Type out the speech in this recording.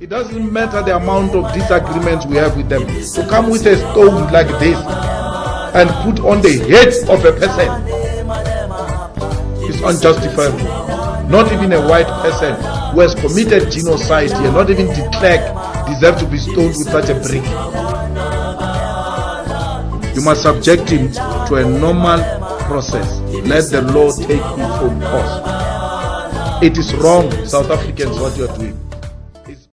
It doesn't matter the amount of disagreements we have with them. To come with a stone like this and put on the head of a person is unjustifiable. Not even a white person who has committed genocide here, not even De Klerk deserves to be stoned with such a brick. You must subject him to a normal process. Let the law take its own course. It is wrong, South Africans, what you are doing.